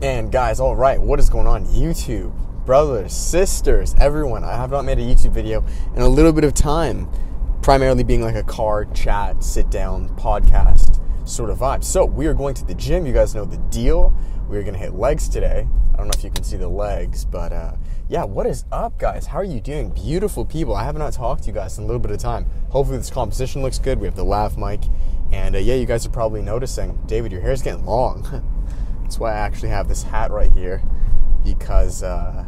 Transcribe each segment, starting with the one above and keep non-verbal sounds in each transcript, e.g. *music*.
And guys, all right, what is going on YouTube? Brothers, sisters, everyone. I have not made a YouTube video in a little bit of time, primarily being like a car chat, sit down podcast sort of vibe. So, we are going to the gym. You guys know the deal. We are going to hit legs today. I don't know if you can see the legs, but uh, yeah, what is up, guys? How are you doing? Beautiful people. I have not talked to you guys in a little bit of time. Hopefully, this composition looks good. We have the lav mic. And uh, yeah, you guys are probably noticing, David, your hair's getting long. *laughs* That's why I actually have this hat right here because uh,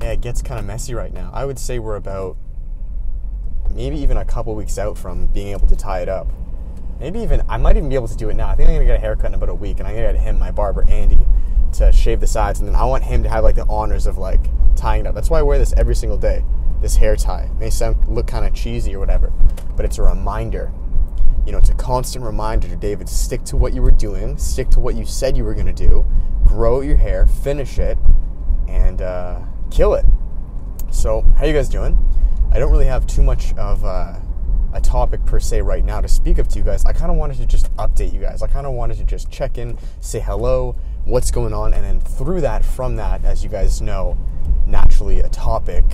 yeah, it gets kind of messy right now. I would say we're about maybe even a couple weeks out from being able to tie it up. Maybe even I might even be able to do it now. I think I'm gonna get a haircut in about a week, and I'm gonna get him, my barber Andy, to shave the sides, and then I want him to have like the honors of like tying it up. That's why I wear this every single day. This hair tie it may sound look kind of cheesy or whatever, but it's a reminder you know, it's a constant reminder to David stick to what you were doing, stick to what you said you were going to do, grow your hair, finish it, and uh, kill it. So, how you guys doing? I don't really have too much of uh, a topic per se right now to speak of to you guys. I kind of wanted to just update you guys. I kind of wanted to just check in, say hello, what's going on, and then through that, from that, as you guys know, naturally a topic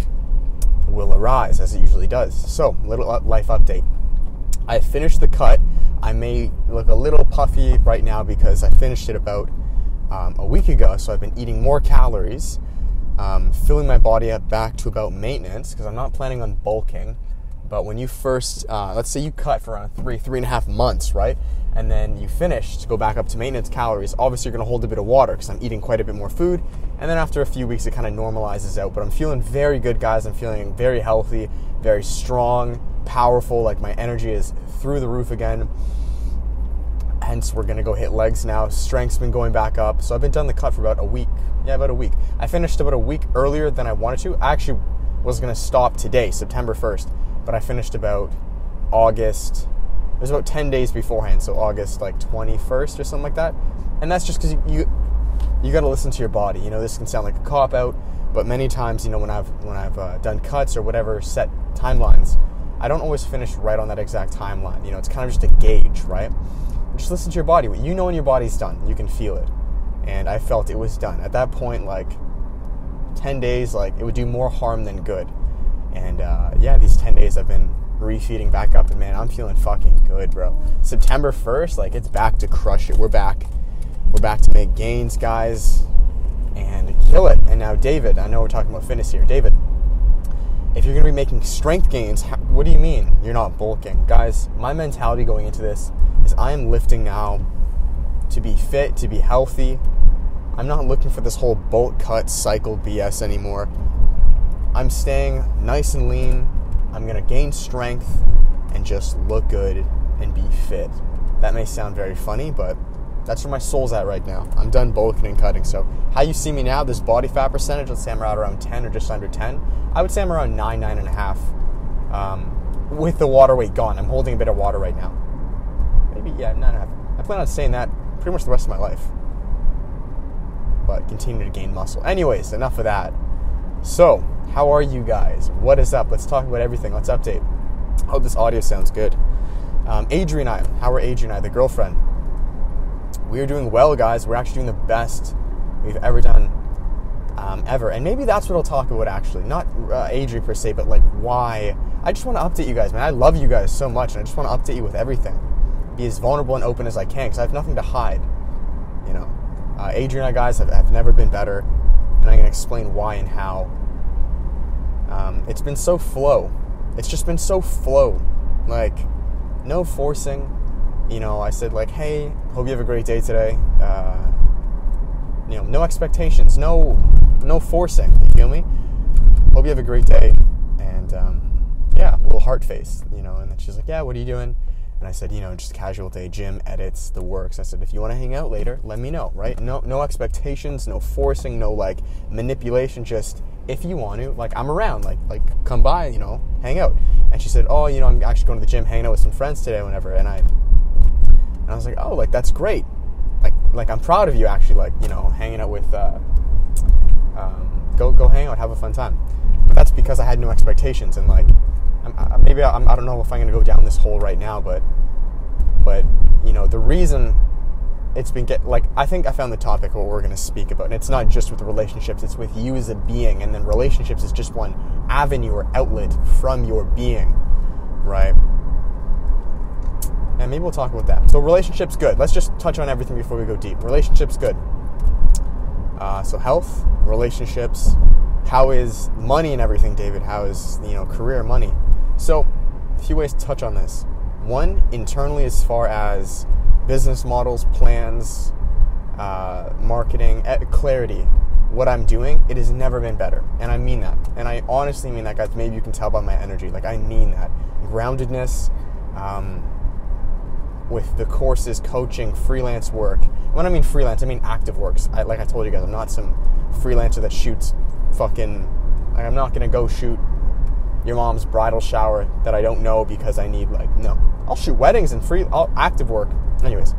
will arise as it usually does. So, little life update. I finished the cut. I may look a little puffy right now because I finished it about um, a week ago. So I've been eating more calories, um, filling my body up back to about maintenance because I'm not planning on bulking. But when you first, uh, let's say you cut for around three, three and a half months, right? And then you finish to go back up to maintenance calories, obviously you're gonna hold a bit of water because I'm eating quite a bit more food. And then after a few weeks, it kind of normalizes out. But I'm feeling very good, guys. I'm feeling very healthy, very strong powerful. Like my energy is through the roof again. Hence, we're gonna go hit legs now. Strength's been going back up. So I've been done the cut for about a week. Yeah, about a week. I finished about a week earlier than I wanted to. I actually was gonna stop today, September 1st, but I finished about August. It was about 10 days beforehand, so August like 21st or something like that. And that's just because you, you you got to listen to your body. You know, this can sound like a cop out, but many times, you know, when I've when I've uh, done cuts or whatever set timelines, I don't always finish right on that exact timeline. You know, it's kind of just a gauge, right? Just listen to your body. You know when your body's done. You can feel it. And I felt it was done. At that point, like 10 days, like it would do more harm than good. And uh, yeah, these 10 days I've been refeeding back up, and man, I'm feeling fucking good, bro. September 1st, like it's back to crush it. We're back. We're back to make gains, guys, and kill it. And now, David, I know we're talking about fitness here. David, if you're going to be making strength gains, what do you mean you're not bulking? Guys, my mentality going into this is I am lifting now to be fit, to be healthy. I'm not looking for this whole bulk cut cycle BS anymore. I'm staying nice and lean. I'm going to gain strength and just look good and be fit. That may sound very funny, but that's where my soul's at right now. I'm done bulking and cutting. So, how you see me now, this body fat percentage, let's say I'm around 10 or just under 10. I would say I'm around 9, 9.5 um, with the water weight gone. I'm holding a bit of water right now. Maybe, yeah, 9.5. I plan on saying that pretty much the rest of my life. But continue to gain muscle. Anyways, enough of that. So, how are you guys? What is up? Let's talk about everything. Let's update. Hope this audio sounds good. Um, Adrian and I, how are Adrian and I, the girlfriend? We are doing well, guys. We're actually doing the best we've ever done um, ever. And maybe that's what I'll talk about actually. Not uh, per se, but like why. I just want to update you guys, man. I love you guys so much, and I just want to update you with everything. Be as vulnerable and open as I can because I have nothing to hide. You know, uh, Adrian and I, guys, have, have never been better, and I'm to explain why and how. Um, it's been so flow. It's just been so flow. Like, no forcing, you know, I said like, "Hey, hope you have a great day today." Uh, you know, no expectations, no, no forcing. You feel me? Hope you have a great day, and um, yeah, little heart face, you know. And then she's like, "Yeah, what are you doing?" And I said, "You know, just casual day, gym, edits, the works." I said, "If you want to hang out later, let me know." Right? No, no expectations, no forcing, no like manipulation. Just if you want to, like I'm around, like like come by, you know, hang out. And she said, "Oh, you know, I'm actually going to the gym, hanging out with some friends today, whenever." And I I was like, oh, like that's great. Like, like I'm proud of you actually. Like, you know, hanging out with, uh, um, go go hang out, have a fun time. But that's because I had no expectations and like, I'm, maybe I'm, I don't know if I'm gonna go down this hole right now, but, but you know, the reason it's been get like I think I found the topic what we're going to speak about, and it's not just with relationships; it's with you as a being, and then relationships is just one avenue or outlet from your being, right? And maybe we'll talk about that. So relationships good. Let's just touch on everything before we go deep. Relationships good. Uh, so health, relationships. How is money and everything, David? How is you know career, money? So a few ways to touch on this. One internally, as far as business models, plans, uh, marketing, clarity, what I'm doing, it has never been better. And I mean that. And I honestly mean that, guys. Maybe you can tell by my energy. Like, I mean that. Groundedness, um, with the courses, coaching, freelance work. When I mean freelance, I mean active works. I, like I told you guys, I'm not some freelancer that shoots fucking. Like, I'm not gonna go shoot your mom's bridal shower that I don't know because I need like no. I'll shoot weddings and free I'll, active work. Anyways,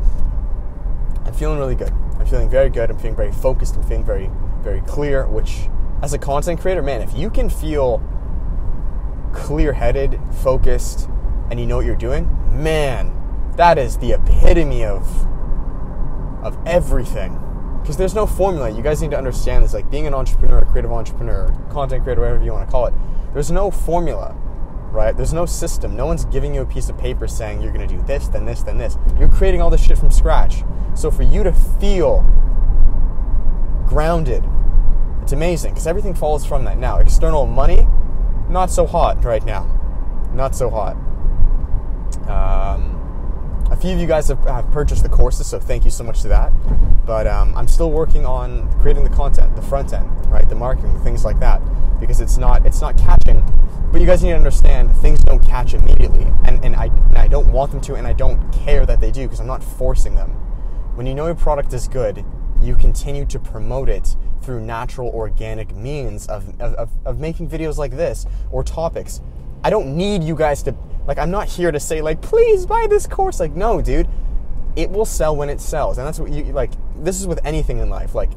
I'm feeling really good. I'm feeling very good. I'm feeling very focused. I'm feeling very very clear. Which, as a content creator, man, if you can feel clear-headed, focused, and you know what you're doing, man, that is the epitome of of everything because there's no formula. You guys need to understand this. Like being an entrepreneur, a creative entrepreneur, content creator, whatever you want to call it, there's no formula, right? There's no system. No one's giving you a piece of paper saying you're going to do this, then this, then this. You're creating all this shit from scratch. So for you to feel grounded, it's amazing because everything falls from that. Now, external money, not so hot right now. Not so hot. Few of you guys have, have, purchased the courses, so thank you so much to that. But um, I'm still working on creating the content, the front end, right, the marketing, things like that, because it's not it's not catching. But you guys need to understand things don't catch immediately, and and I and I don't want them to, and I don't care that they do because I'm not forcing them. When you know your product is good, you continue to promote it through natural, organic means of, of, of making videos like this or topics. I don't need you guys to like, I'm not here to say, like, please buy this course. Like, no, dude. It will sell when it sells. And that's what you, like, this is with anything in life. Like,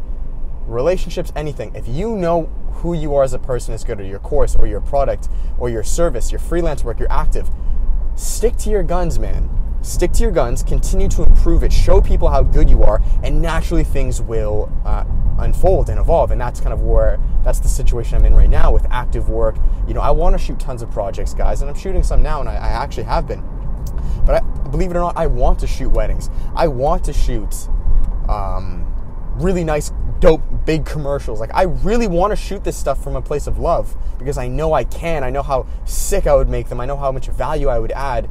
relationships, anything. If you know who you are as a person is good, or your course, or your product, or your service, your freelance work, you're active, stick to your guns, man. Stick to your guns, continue to improve it, show people how good you are, and naturally things will uh, unfold and evolve. And that's kind of where that's the situation I'm in right now with active work. You know, I want to shoot tons of projects, guys, and I'm shooting some now, and I, I actually have been. But I, believe it or not, I want to shoot weddings. I want to shoot um, really nice, dope, big commercials. Like, I really want to shoot this stuff from a place of love because I know I can. I know how sick I would make them. I know how much value I would add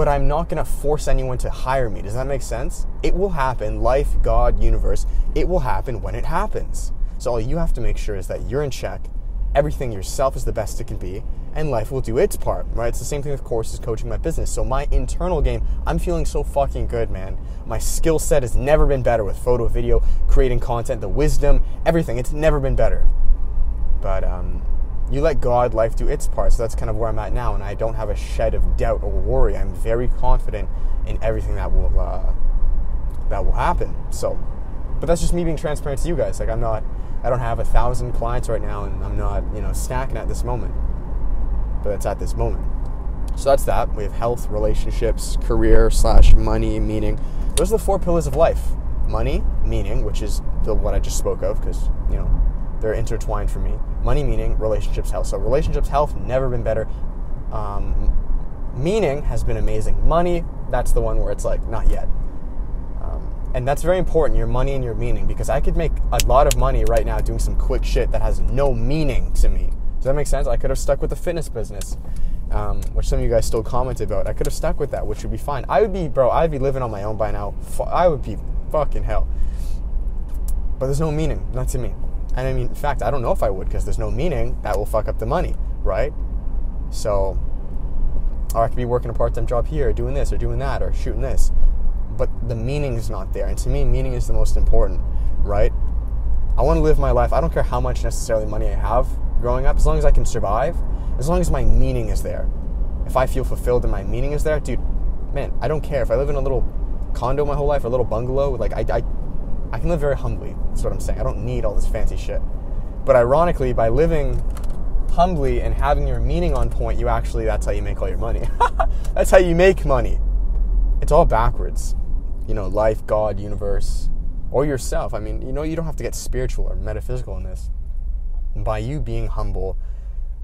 but I'm not going to force anyone to hire me. Does that make sense? It will happen. Life, God, universe, it will happen when it happens. So all you have to make sure is that you're in check. Everything yourself is the best it can be, and life will do its part, right? It's the same thing with courses, coaching, my business. So my internal game, I'm feeling so fucking good, man. My skill set has never been better with photo, video, creating content, the wisdom, everything. It's never been better. But um, you let God, life do its part. So that's kind of where I'm at now, and I don't have a shed of doubt or worry. I'm very confident in everything that will uh, that will happen. So, but that's just me being transparent to you guys. Like I'm not, I don't have a thousand clients right now, and I'm not, you know, stacking at this moment. But it's at this moment. So that's that. We have health, relationships, career slash money, meaning. Those are the four pillars of life. Money, meaning, which is the what I just spoke of, because you know they're intertwined for me. Money, meaning, relationships, health. So relationships, health, never been better. Um, meaning has been amazing. Money, that's the one where it's like, not yet. Um, and that's very important, your money and your meaning, because I could make a lot of money right now doing some quick shit that has no meaning to me. Does that make sense? I could have stuck with the fitness business, um, which some of you guys still commented about. I could have stuck with that, which would be fine. I would be, bro, I'd be living on my own by now. I would be fucking hell. But there's no meaning, not to me. And I mean, in fact, I don't know if I would because there's no meaning. That will fuck up the money, right? So, or I could be working a part time job here, or doing this or doing that, or shooting this. But the meaning is not there. And to me, meaning is the most important, right? I want to live my life. I don't care how much necessarily money I have growing up, as long as I can survive, as long as my meaning is there. If I feel fulfilled and my meaning is there, dude, man, I don't care. If I live in a little condo my whole life, or a little bungalow, like I, I I can live very humbly. That's what I'm saying. I don't need all this fancy shit. But ironically, by living humbly and having your meaning on point, you actually, that's how you make all your money. *laughs* that's how you make money. It's all backwards. you know, life, God, universe, or yourself. I mean, you know, you don't have to get spiritual or metaphysical in this. By you being humble,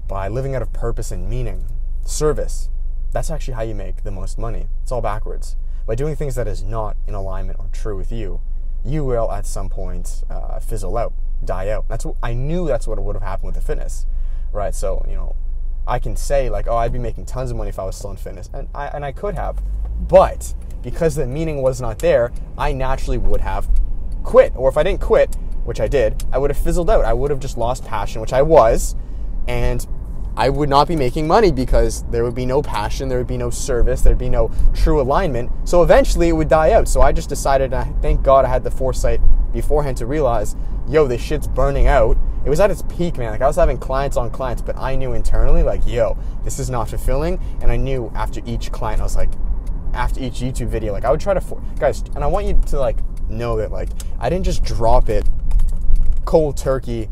by living out of purpose and meaning, service, that's actually how you make the most money. It's all backwards. By doing things that is not in alignment or true with you, you will at some point uh, fizzle out, die out. That's what I knew. That's what would have happened with the fitness, right? So you know, I can say like, oh, I'd be making tons of money if I was still in fitness, and I and I could have, but because the meaning was not there, I naturally would have quit. Or if I didn't quit, which I did, I would have fizzled out. I would have just lost passion, which I was, and I would not be making money because there would be no passion, there would be no service, there'd be no true alignment. So eventually it would die out. So I just decided, and I thank God I had the foresight beforehand to realize, yo, this shit's burning out. It was at its peak, man. Like I was having clients on clients, but I knew internally, like, yo, this is not fulfilling. And I knew after each client, I was like, after each YouTube video, like I would try to, for- guys, and I want you to like know that like I didn't just drop it cold turkey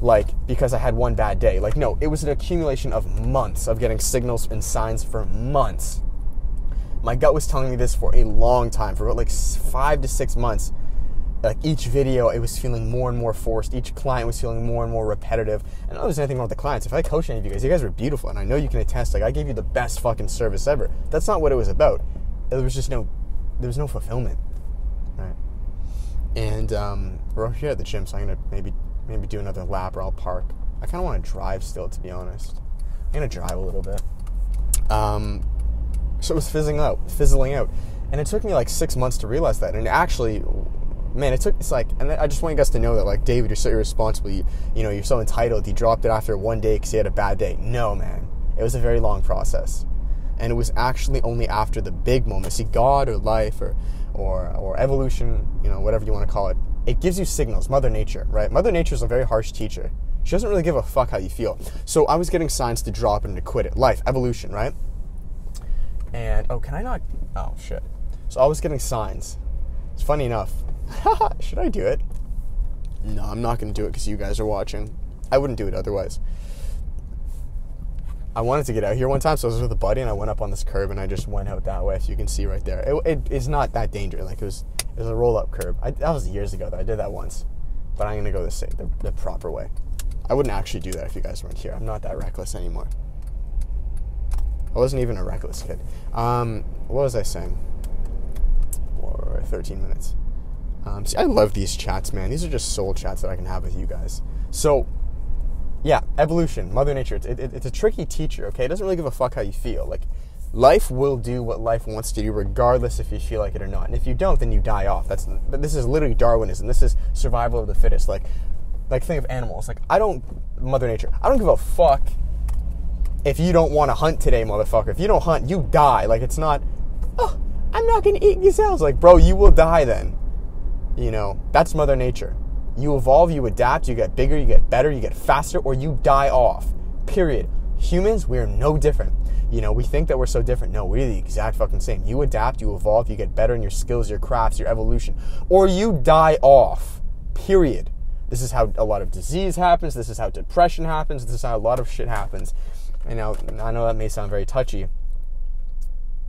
like because I had one bad day. Like no, it was an accumulation of months of getting signals and signs for months. My gut was telling me this for a long time, for like 5 to 6 months. Like each video, it was feeling more and more forced. Each client was feeling more and more repetitive. And I know there's anything wrong with the clients. If I coach any of you guys, you guys are beautiful, and I know you can attest. Like I gave you the best fucking service ever. That's not what it was about. There was just no, there was no fulfillment, right? And um, we're here at the gym, so I'm gonna maybe maybe do another lap or I'll park. I kind of want to drive still, to be honest. I'm gonna drive a little bit. Um, so it was fizzling out, fizzling out, and it took me like six months to realize that. And actually, man, it took. It's like, and I just want you guys to know that, like, David, you're so irresponsible. You, you know, you're so entitled. You dropped it after one day because you had a bad day. No, man, it was a very long process, and it was actually only after the big moment. See, God or life or or or evolution, you know, whatever you want to call it, it gives you signals. Mother Nature, right? Mother Nature is a very harsh teacher. She doesn't really give a fuck how you feel. So I was getting signs to drop and to quit it. Life, evolution, right? And oh, can I not? Oh shit. So I was getting signs. It's funny enough. *laughs* Should I do it? No, I'm not going to do it because you guys are watching. I wouldn't do it otherwise. I wanted to get out here one time, so I was with a buddy, and I went up on this curb, and I just went out that way, as you can see right there. It, it, it's not that dangerous. Like it was, was a roll-up curb. I, that was years ago. That I did that once, but I'm gonna go the, the proper way. I wouldn't actually do that if you guys weren't here. I'm not that reckless anymore. I wasn't even a reckless kid. Um, what was I saying? Or 13 minutes. Um, see, I love these chats, man. These are just soul chats that I can have with you guys. So, yeah, evolution, Mother Nature. It's, it, it's a tricky teacher. Okay, it doesn't really give a fuck how you feel. Like, life will do what life wants to do, regardless if you feel like it or not. And if you don't, then you die off. That's this is literally Darwinism. This is survival of the fittest. Like, like think of animals. Like, I don't, Mother Nature. I don't give a fuck if you don't want to hunt today, motherfucker. If you don't hunt, you die. Like, it's not. Oh, I'm not gonna eat gazelles. Like, bro, you will die then. You know, that's Mother Nature. You evolve, you adapt, you get bigger, you get better, you get faster, or you die off. Period. Humans, we're no different. You know, we think that we're so different. No, we're the exact fucking same. You adapt, you evolve, you get better in your skills, your crafts, your evolution, or you die off. Period. This is how a lot of disease happens. This is how depression happens. This is how a lot of shit happens. And now, I know that may sound very touchy,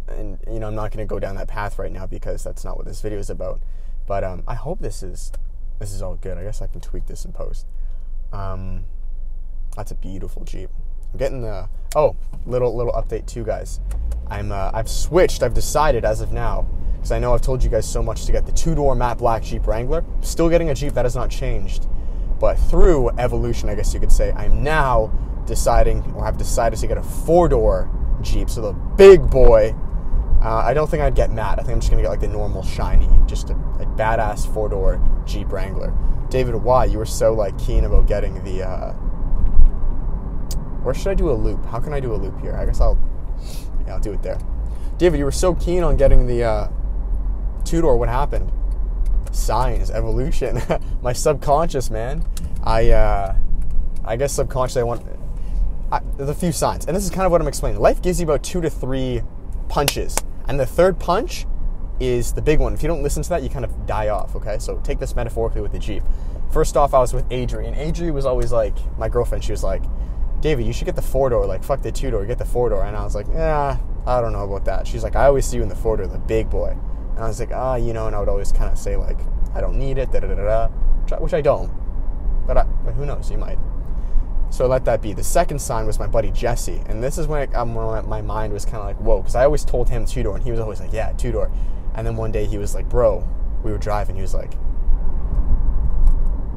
and you know, I'm not going to go down that path right now because that's not what this video is about. But um, I hope this is this is all good. I guess I can tweak this in post. Um, that's a beautiful Jeep. I'm getting the oh little little update too, guys. I'm uh, I've switched. I've decided as of now because I know I've told you guys so much to get the two door matte black Jeep Wrangler. Still getting a Jeep that has not changed, but through evolution, I guess you could say, I'm now deciding or have decided to get a four door Jeep. So the big boy. Uh, I don't think I'd get matte. I think I'm just gonna get like the normal shiny, just a, a badass four door Jeep Wrangler. David, why you were so like keen about getting the? Uh, where should I do a loop? How can I do a loop here? I guess I'll, yeah, I'll do it there. David, you were so keen on getting the uh, two door. What happened? Signs, evolution. *laughs* My subconscious, man. I, uh, I guess subconsciously I want. I, there's a few signs, and this is kind of what I'm explaining. Life gives you about two to three punches, and the third punch is the big one. If you don't listen to that, you kind of die off. Okay, so take this metaphorically with the Jeep. First off, I was with Adri, and Adri was always like my girlfriend. She was like, "David, you should get the four door. Like, fuck the two door. Get the four door." And I was like, "Yeah, I don't know about that." She's like, "I always see you in the four door, the big boy." And I was like, ah, you know, and I would always kind of say like, I don't need it, da da da da, which I don't. But, I, but who knows? You might. So let that be. The second sign was my buddy Jesse, and this is when, it, um, when my mind was kind of like, whoa, because I always told him two door, and he was always like, yeah, two door. And then one day he was like, bro, we were driving. He was like,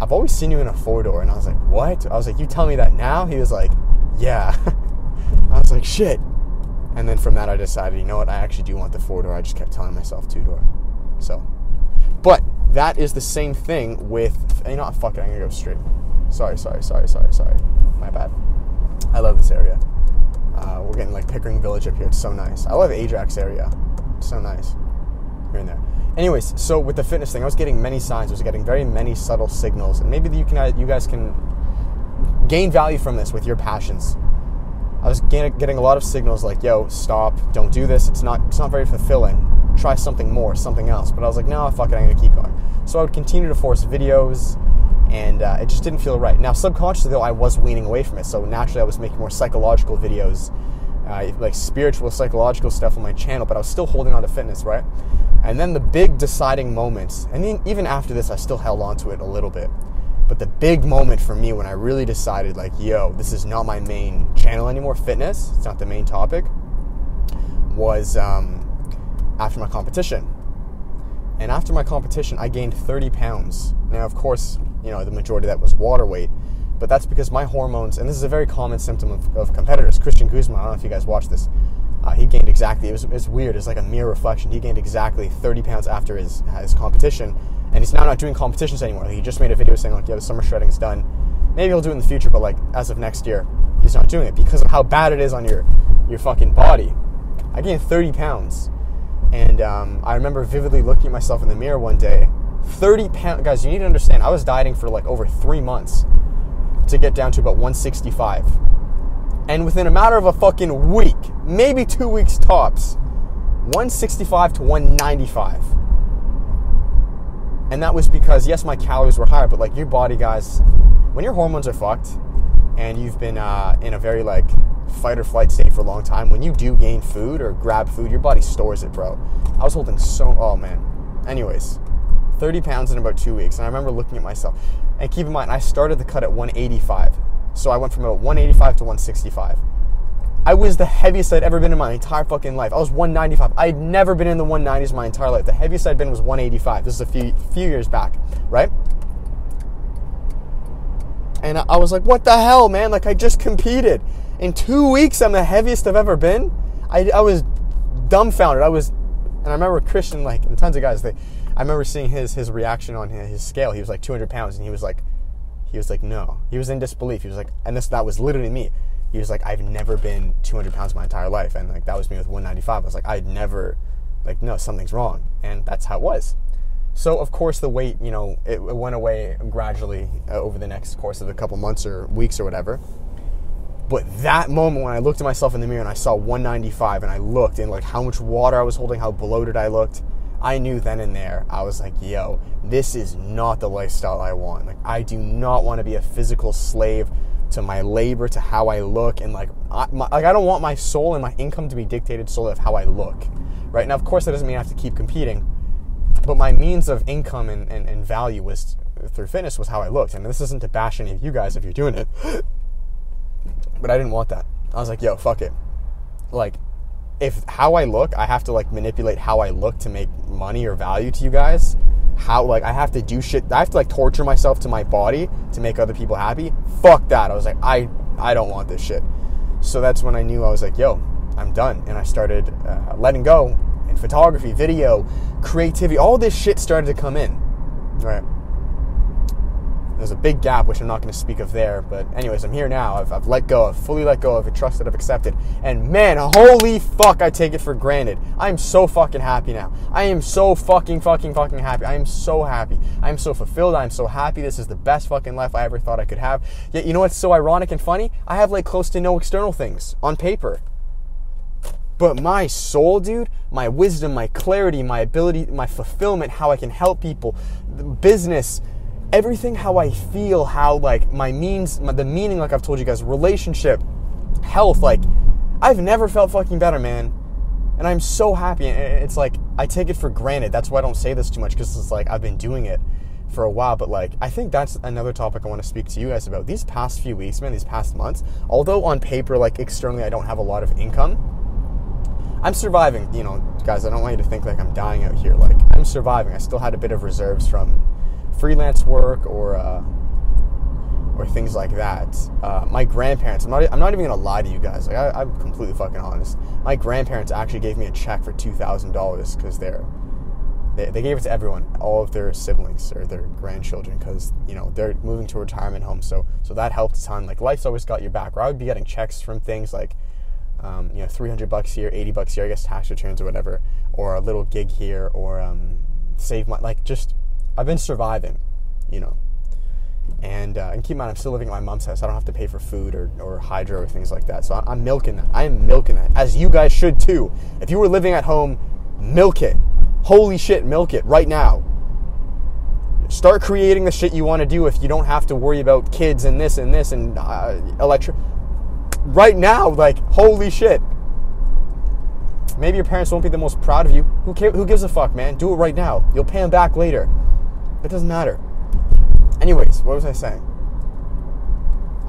I've always seen you in a four door, and I was like, what? I was like, you tell me that now? He was like, yeah. *laughs* I was like, shit. And then from that, I decided, you know what? I actually do want the four door. I just kept telling myself two door. So, but that is the same thing with, you know, fuck it, I'm gonna go straight. Sorry, sorry, sorry, sorry, sorry. My bad. I love this area. Uh, we're getting like Pickering Village up here. It's so nice. I love Ajax area. It's so nice. Here and there. Anyways, so with the fitness thing, I was getting many signs. I was getting very many subtle signals, and maybe you can, you guys can gain value from this with your passions. I was getting a lot of signals like, "Yo, stop! Don't do this. It's not. It's not very fulfilling. Try something more, something else." But I was like, "No, fuck it. I'm gonna keep going." So I would continue to force videos, and uh, it just didn't feel right. Now, subconsciously though, I was weaning away from it. So naturally, I was making more psychological videos, uh, like spiritual, psychological stuff on my channel. But I was still holding on to fitness, right? And then the big deciding moments, and even after this, I still held on to it a little bit. But the big moment for me when I really decided, like, yo, this is not my main channel anymore, fitness, it's not the main topic, was um, after my competition. And after my competition, I gained 30 pounds. Now, of course, you know, the majority of that was water weight, but that's because my hormones, and this is a very common symptom of, of competitors. Christian Guzman, I don't know if you guys watch this, uh, he gained exactly, it was, it was weird, it's like a mirror reflection. He gained exactly 30 pounds after his, his competition, and he's now not doing competitions anymore. He just made a video saying, like, yeah, the summer shredding's done. Maybe he'll do it in the future, but like, as of next year, he's not doing it because of how bad it is on your, your fucking body. I gained 30 pounds. And um, I remember vividly looking at myself in the mirror one day. 30 pounds, guys, you need to understand, I was dieting for like over three months to get down to about 165. And within a matter of a fucking week, maybe two weeks tops, 165 to 195. And that was because, yes, my calories were higher, but like your body, guys, when your hormones are fucked and you've been uh, in a very like fight or flight state for a long time, when you do gain food or grab food, your body stores it, bro. I was holding so, oh man. Anyways, 30 pounds in about two weeks. And I remember looking at myself. And keep in mind, I started the cut at 185. So I went from about 185 to 165. I was the heaviest I'd ever been in my entire fucking life. I was 195. I'd never been in the 190s my entire life. The heaviest I'd been was 185. This is a few few years back, right? And I was like, what the hell, man? Like, I just competed. In two weeks, I'm the heaviest I've ever been. I, I was dumbfounded. I was, and I remember Christian, like, and tons of guys, they, I remember seeing his, his reaction on his scale. He was like 200 pounds, and he was like, he was like, no. He was in disbelief. He was like, and this, that was literally me. He was like, I've never been 200 pounds my entire life. And like, that was me with 195. I was like, I'd never, like, no, something's wrong. And that's how it was. So of course the weight, you know, it, went away gradually uh, over the next course of a couple months or weeks or whatever. But that moment when I looked at myself in the mirror and I saw 195 and I looked and like how much water I was holding, how bloated I looked, I knew then and there, I was like, yo, this is not the lifestyle I want. Like, I do not want to be a physical slave to my labor, to how I look, and like, I, my, like I don't want my soul and my income to be dictated solely of how I look. Right now, of course, that doesn't mean I have to keep competing, but my means of income and, and, and value was through fitness was how I looked. And this isn't to bash any of you guys if you're doing it. *laughs* But I didn't want that. I was like, yo, fuck it. Like, if how I look, I have to like manipulate how I look to make money or value to you guys. How like I have to do shit. I have to like torture myself to my body to make other people happy. Fuck that. I was like, I I don't want this shit. So that's when I knew I was like, yo, I'm done, and I started uh, letting go And photography, video, creativity. All this shit started to come in. Right there's a big gap which I'm not going to speak of there. But anyways, I'm here now. I've, I've let go. I've fully let go. I've trusted. I've accepted. And man, holy fuck, I take it for granted. I am so fucking happy now. I am so fucking fucking fucking happy. I am so happy. I am so fulfilled. I am so happy. This is the best fucking life I ever thought I could have. Yet you know what's so ironic and funny? I have like close to no external things on paper. But my soul, dude, my wisdom, my clarity, my ability, my fulfillment, how I can help people, business, everything how I feel, how like my means, my, the meaning, like I've told you guys, relationship, health, like I've never felt fucking better, man. And I'm so happy. And it's like, I take it for granted. That's why I don't say this too much because it's like I've been doing it for a while. But like, I think that's another topic I want to speak to you guys about. These past few weeks, man, these past months, although on paper, like externally, I don't have a lot of income, I'm surviving. You know, guys, I don't want you to think like I'm dying out here. Like, I'm surviving. I still had a bit of reserves from freelance work or, uh, or things like that. Uh, my grandparents, I'm not, I'm not even gonna lie to you guys. Like I, am completely fucking honest. My grandparents actually gave me a check for two thousand dollars because they're they, they gave it to everyone, all of their siblings or their grandchildren, because you know they're moving to a retirement home. So so that helped a ton. Like life's always got your back. Or I would be getting checks from things like. Um, you know, 300 bucks here, 80 bucks here, I guess tax returns or whatever, or a little gig here, or um, save my, like, just, I've been surviving, you know, and uh, and keep in mind, I'm still living at my mom's house. I don't have to pay for food or, or hydro or things like that. So I'm milking that. I am milking that, as you guys should too. If you were living at home, milk it. Holy shit, milk it right now. Start creating the shit you want to do if you don't have to worry about kids and this and this and uh, electric. Right now, like holy shit. Maybe your parents won't be the most proud of you. Who cares? Who gives a fuck, man? Do it right now. You'll pay them back later. It doesn't matter. Anyways, what was I saying?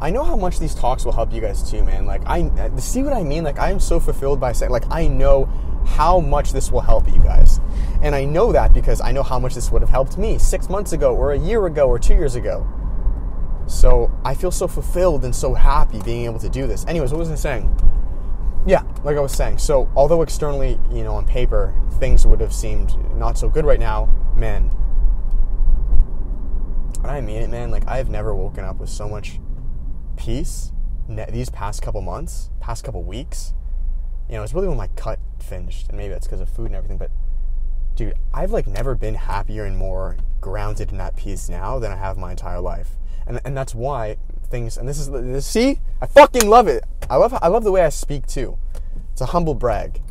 I know how much these talks will help you guys too, man. Like I uh, see what I mean. Like I am so fulfilled by saying, like I know how much this will help you guys, and I know that because I know how much this would have helped me six months ago, or a year ago, or two years ago. So I feel so fulfilled and so happy being able to do this. Anyways, what was I saying? Yeah, like I was saying. So although externally, you know, on paper, things would have seemed not so good right now, man, and I mean it, man. Like I've never woken up with so much peace these past couple months, past couple weeks. You know, it's really when my cut finished, and maybe that's because of food and everything. But dude, I've like never been happier and more grounded in that peace now than I have my entire life. And and that's why things. And this is this, see, I fucking love it. I love I love the way I speak too. It's a humble brag.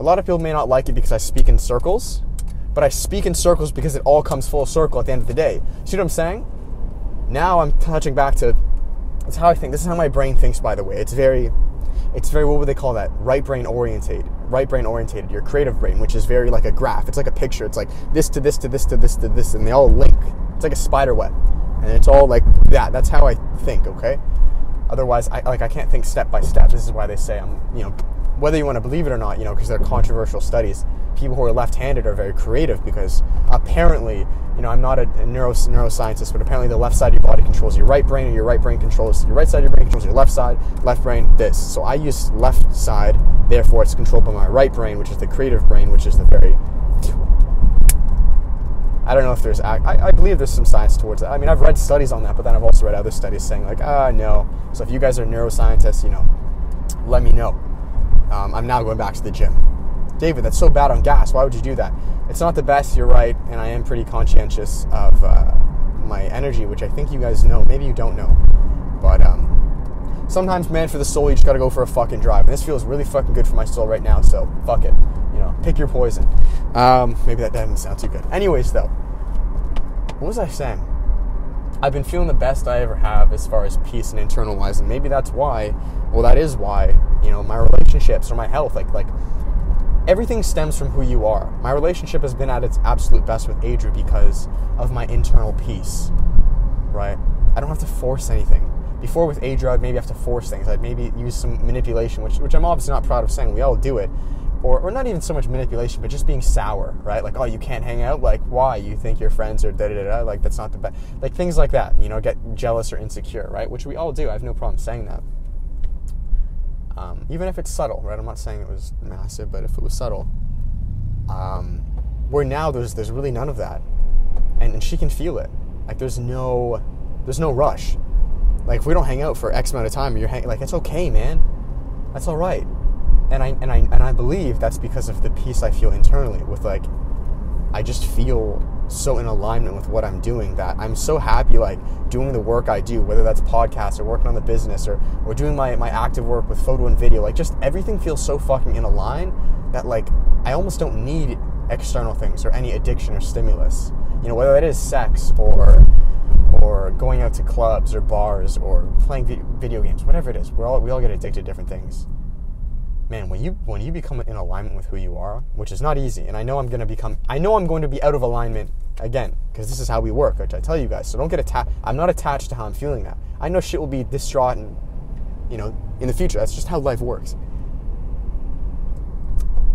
A lot of people may not like it because I speak in circles, but I speak in circles because it all comes full circle at the end of the day. See what I'm saying? Now I'm touching back to that's how I think. This is how my brain thinks, by the way. It's very, it's very what would they call that? Right brain orientated. Right brain orientated. Your creative brain, which is very like a graph. It's like a picture. It's like this to this to this to this to this, and they all link. It's like a spider web, and it's all like that. That's how I think. Okay. Otherwise, I like I can't think step by step. This is why they say I'm, you know, whether you want to believe it or not, you know, because they're controversial studies people who are left-handed are very creative because apparently, you know, I'm not a, neuro, neuroscientist, but apparently the left side of your body controls your right brain, and your right brain controls your right side of your brain controls your left side, left brain this. So I use left side, therefore it's controlled by my right brain, which is the creative brain, which is the very I don't know if there's. I, I believe there's some science towards that. I mean, I've read studies on that, but then I've also read other studies saying like, ah, no. So if you guys are neuroscientists, you know, let me know. Um, I'm now going back to the gym. David, that's so bad on gas. Why would you do that? It's not the best, you're right, and I am pretty conscientious of uh, my energy, which I think you guys know. Maybe you don't know. But um, sometimes, man, for the soul, you just gotta go for a fucking drive. And this feels really fucking good for my soul right now, so fuck it. You know, pick your poison. Um, maybe that doesn't sound too good. Anyways, though, what was I saying? I've been feeling the best I ever have as far as peace and internal wise, and maybe that's why. Well, that is why. You know, my relationships or my health, like like everything stems from who you are. My relationship has been at its absolute best with Adria because of my internal peace, right? I don't have to force anything. Before with Adria, I'd maybe have to force things. I'd maybe use some manipulation, which, which I'm obviously not proud of saying. We all do it. Or, or not even so much manipulation, but just being sour, right? Like, oh, you can't hang out? Like, why? You think your friends are da da da? Like, that's not the best. Like, things like that, you know, get jealous or insecure, right? Which we all do. I have no problem saying that. Um, even if it's subtle, right? I'm not saying it was massive, but if it was subtle, um, where now there's there's really none of that, and, and she can feel it. Like there's no there's no rush. Like if we don't hang out for X amount of time, you're hang- like it's okay, man. That's all right. And I and I and I believe that's because of the peace I feel internally with like I just feel so in alignment with what I'm doing that I'm so happy like doing the work I do, whether that's podcasts or working on the business or, or doing my, my active work with photo and video. Like just everything feels so fucking in a line that like I almost don't need external things or any addiction or stimulus. You know, whether that is sex or or going out to clubs or bars or playing video games, whatever it is. we all we all get addicted to different things. Man, when you when you become in alignment with who you are, which is not easy, and I know I'm going to become, I know I'm going to be out of alignment again because this is how we work, which I tell you guys. So don't get attached. I'm not attached to how I'm feeling now. I know shit will be distraught and you know in the future. That's just how life works.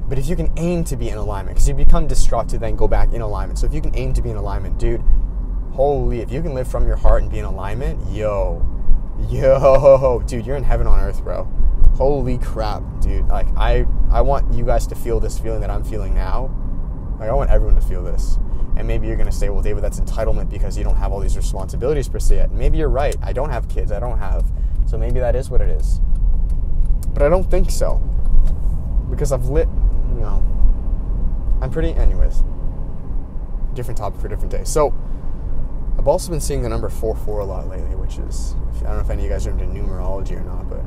But if you can aim to be in alignment, because you become distraught to then go back in alignment. So if you can aim to be in alignment, dude, holy, if you can live from your heart and be in alignment, yo, yo, dude, you're in heaven on earth, bro holy crap, dude. Like I I want you guys to feel this feeling that I'm feeling now. Like I want everyone to feel this. And maybe you're gonna say, well, David, that's entitlement because you don't have all these responsibilities per se. And maybe you're right. I don't have kids. I don't have. So maybe that is what it is. But I don't think so. Because I've lit, you know, I'm pretty, anyways. Different topic for different day. So, I've also been seeing the number 4 4 a lot lately, which is, I don't know if any of you guys are into numerology or not, but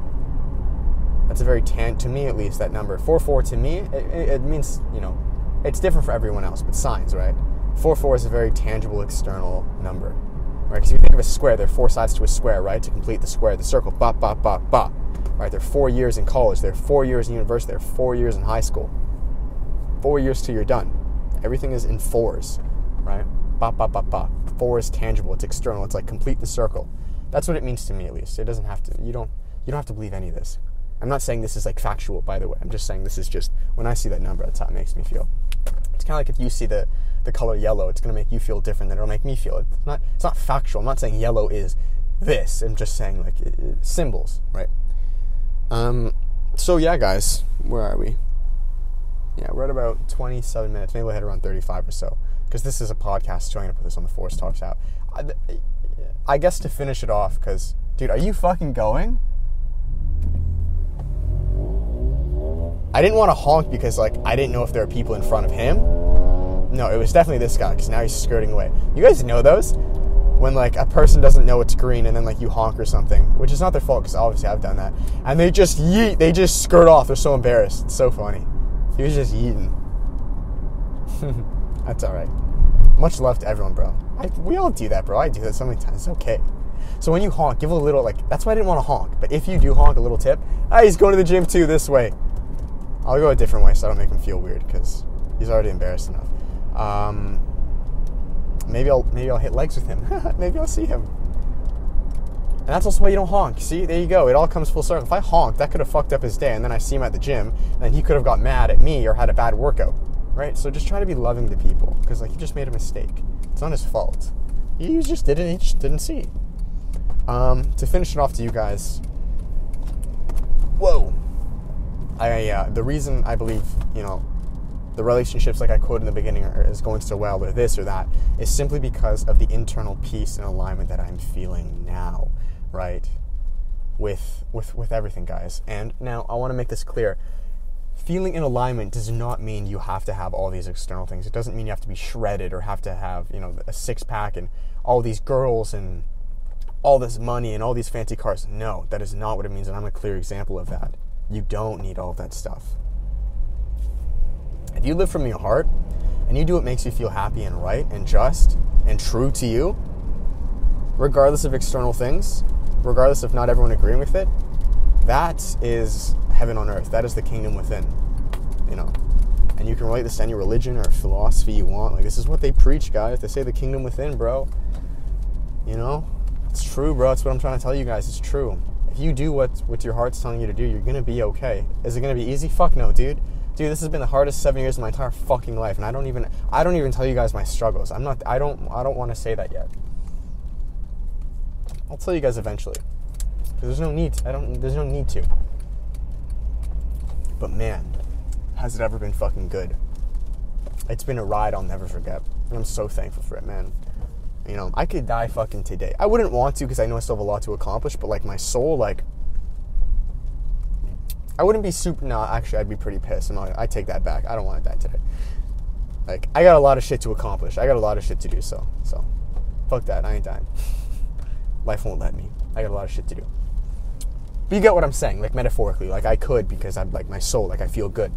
that's a very tan to me at least. That number four four to me it, it means you know it's different for everyone else, but signs right. Four four is a very tangible external number, right? Because if you think of a square, there are four sides to a square, right? To complete the square, the circle, ba ba ba ba, right? There are four years in college, there are four years in university, there are four years in high school. Four years till you're done. Everything is in fours, right? Ba ba ba ba. Four is tangible. It's external. It's like complete the circle. That's what it means to me, at least. It doesn't have to. You don't. You don't have to believe any of this. I'm not saying this is like factual, by the way. I'm just saying this is just when I see that number, that's how it makes me feel. It's kind of like if you see the the color yellow, it's going to make you feel different than it'll make me feel. It's not it's not factual. I'm not saying yellow is this. I'm just saying like it, it, symbols, right? Um. So yeah, guys, where are we? Yeah, we're at about 27 minutes. Maybe we'll hit around 35 or so because this is a podcast. I'm gonna put this on the Forest Talks out. I, I guess to finish it off, because dude, are you fucking going? I didn't want to honk because like I didn't know if there were people in front of him. No, it was definitely this guy because now he's skirting away. You guys know those when like a person doesn't know it's green and then like you honk or something, which is not their fault because obviously I've done that, and they just yeet, they just skirt off. They're so embarrassed. It's so funny. He was just yeeting. *laughs* That's all right. Much love to everyone, bro. I, we all do that, bro. I do that so many times. It's okay. So when you honk, give a little like. That's why I didn't want to honk. But if you do honk, a little tip. Ah, he's going to the gym too. This way. I'll go a different way so I don't make him feel weird because he's already embarrassed enough. Um, maybe I'll maybe I'll hit legs with him. *laughs* maybe I'll see him. And that's also why you don't honk. See, there you go. It all comes full circle. If I honked, that could have fucked up his day, and then I see him at the gym, and he could have got mad at me or had a bad workout, right? So just try to be loving to people because like he just made a mistake. It's not his fault. He just didn't. He just didn't see. Um, to finish it off to you guys. Whoa. I uh, the reason I believe you know the relationships like I quoted in the beginning are, is going so well or this or that is simply because of the internal peace and alignment that I'm feeling now, right? With with with everything, guys. And now I want to make this clear. Feeling in alignment does not mean you have to have all these external things. It doesn't mean you have to be shredded or have to have, you know, a six pack and all these girls and all this money and all these fancy cars. No, that is not what it means, and I'm a clear example of that. You don't need all of that stuff. If you live from your heart and you do what makes you feel happy and right and just and true to you, regardless of external things, regardless of not everyone agreeing with it, that is heaven on earth. That is the kingdom within. You know. And you can relate this to any religion or philosophy you want. Like this is what they preach, guys. They say the kingdom within, bro. You know? It's true, bro. That's what I'm trying to tell you guys. It's true if you do what what your heart's telling you to do, you're gonna be okay. Is it gonna be easy? Fuck no, dude. Dude, this has been the hardest seven years of my entire fucking life, and I don't even I don't even tell you guys my struggles. I'm not I don't I don't want to say that yet. I'll tell you guys eventually. There's no need. I don't. There's no need to. But man, has it ever been fucking good? It's been a ride I'll never forget. And I'm so thankful for it, man. You know, I could die fucking today. I wouldn't want to because I know I still have a lot to accomplish, but like my soul, like, I wouldn't be super. No, actually, I'd be pretty pissed. I'm Not, I take that back. I don't want to die today. Like, I got a lot of shit to accomplish. I got a lot of shit to do. So, so, fuck that. I ain't dying. *laughs* Life won't let me. I got a lot of shit to do. But you get what I'm saying, like metaphorically. Like I could because I'm like my soul. Like I feel good.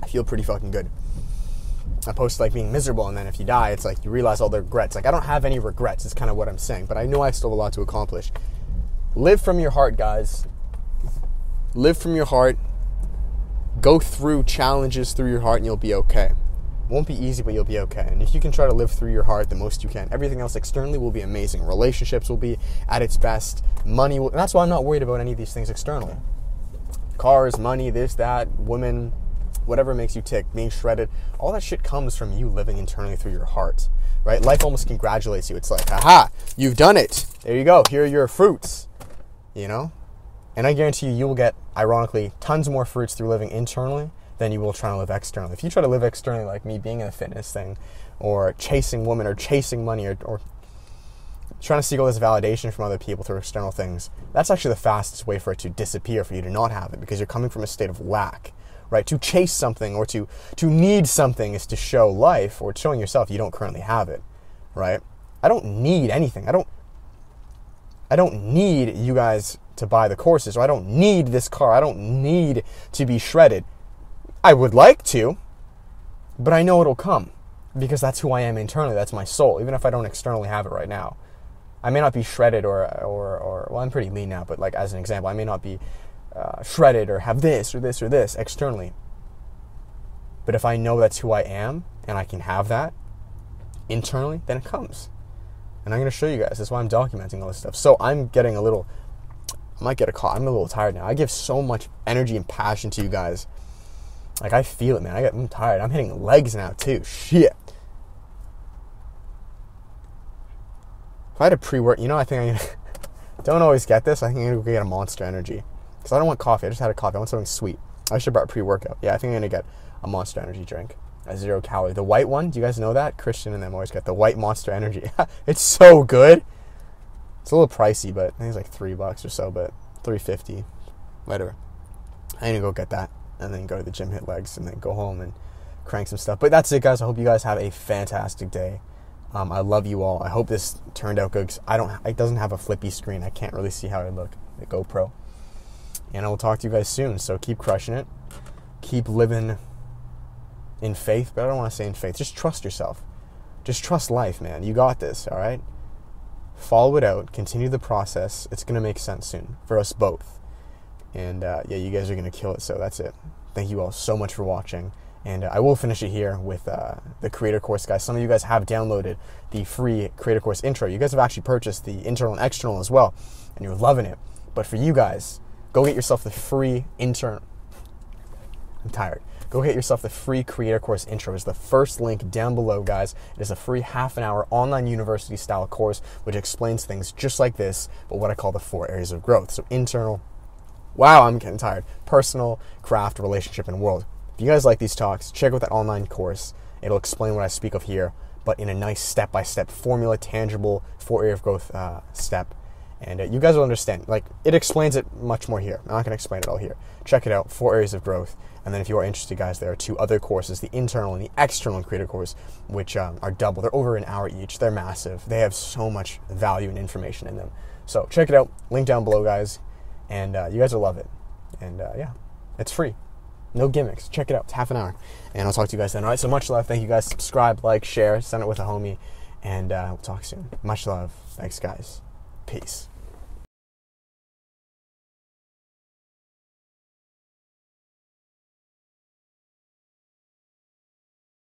I feel pretty fucking good opposed to like being miserable and then if you die it's like you realize all the regrets like i don't have any regrets is kind of what i'm saying but i know i still have a lot to accomplish live from your heart guys live from your heart go through challenges through your heart and you'll be okay. Won't be easy, but you'll be okay. And if you can try to live through your heart the most you can, everything else externally will be amazing. Relationships will be at its best. Money will, that's why I'm not worried about any of these things externally. Cars, money, this, that, women, whatever makes you tick, being shredded, all that shit comes from you living internally through your heart, right? Life almost congratulates you. It's like, haha, you've done it. There you go. Here are your fruits, you know? And I guarantee you, you will get, ironically, tons more fruits through living internally than you will trying to live externally. If you try to live externally, like me being in a fitness thing, or chasing women, or chasing money, or, or trying to seek all this validation from other people through external things, that's actually the fastest way for it to disappear, for you to not have it, because you're coming from a state of lack, right? To chase something or to, to need something is to show life or showing yourself you don't currently have it, right? I don't need anything. I don't, I don't need you guys to buy the courses, or I don't need this car. I don't need to be shredded. I would like to, but I know it'll come because that's who I am internally. That's my soul, even if I don't externally have it right now. I may not be shredded or, or, or well, I'm pretty lean now, but like as an example, I may not be uh, shredded or have this or this or this externally. But if I know that's who I am and I can have that internally, then it comes. And I'm going to show you guys. That's why I'm documenting all this stuff. So I'm getting a little, I might get a call. I'm a little tired now. I give so much energy and passion to you guys like I feel it, man. I get, I'm tired. I'm hitting legs now too. Shit. If I had a pre-work, you know, I think I'm *laughs* don't always get this. I think I'm gonna go get a Monster Energy because I don't want coffee. I just had a coffee. I want something sweet. I should have brought pre-workout. Yeah, I think I'm gonna get a Monster Energy drink. A zero calorie. The white one. Do you guys know that? Christian and them always get the white Monster Energy. *laughs* it's so good. It's a little pricey, but I think it's like three bucks or so. But three fifty, whatever. I need to go get that and then go to the gym, hit legs, and then go home and crank some stuff. But that's it, guys. I hope you guys have a fantastic day. Um, I love you all. I hope this turned out good. I don't. It doesn't have a flippy screen. I can't really see how it look. The GoPro. And I will talk to you guys soon. So keep crushing it. Keep living in faith, but I don't want to say in faith. Just trust yourself. Just trust life, man. You got this. All right. Follow it out. Continue the process. It's gonna make sense soon for us both. And uh, yeah, you guys are going to kill it. So that's it. Thank you all so much for watching. And uh, I will finish it here with uh, the creator course, guys. Some of you guys have downloaded the free creator course intro. You guys have actually purchased the internal and external as well, and you're loving it. But for you guys, go get yourself the free intern. I'm tired. Go get yourself the free creator course intro. It's the first link down below, guys. It is a free half an hour online university style course which explains things just like this, but what I call the four areas of growth. So internal, Wow, I'm getting tired. Personal, craft, relationship, and world. If you guys like these talks, check out that online course. It'll explain what I speak of here, but in a nice step by step formula, tangible, four area of growth uh, step. And uh, you guys will understand. Like, it explains it much more here. I'm not going to explain it all here. Check it out, four areas of growth. And then if you are interested, guys, there are two other courses the internal and the external creator course, which um, are double. They're over an hour each. They're massive. They have so much value and information in them. So check it out. Link down below, guys and uh, you guys will love it. And uh, yeah, it's free. No gimmicks. Check it out. It's half an hour. And I'll talk to you guys then. All right, so much love. Thank you guys. Subscribe, like, share, send it with a homie. And uh, we'll talk soon. Much love. Thanks, guys. Peace.